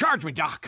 Charge me, Doc.